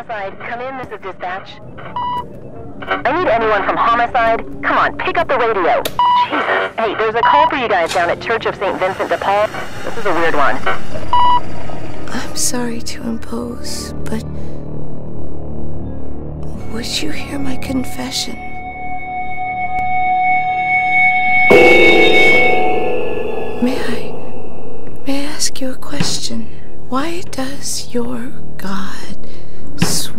Homicide, come in. This is dispatch. I need anyone from Homicide. Come on, pick up the radio. Jesus. Hey, there's a call for you guys down at Church of St. Vincent de Paul. This is a weird one. I'm sorry to impose, but would you hear my confession? May I may I ask you a question? Why does your God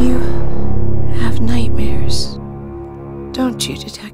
You have nightmares, don't you, Detective?